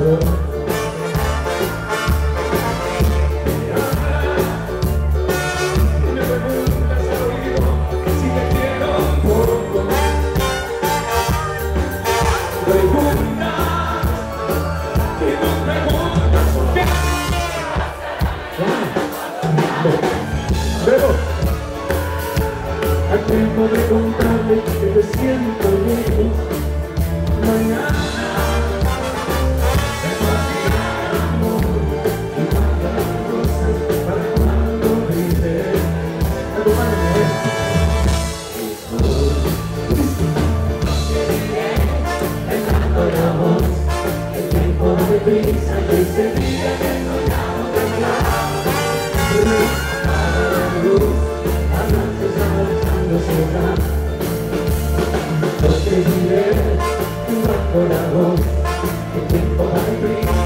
Y me preguntas al oído si te quiero un poco más Preguntas, y no preguntas por a tiempo de contarle que te siento bien. Corazón, el tiempo va a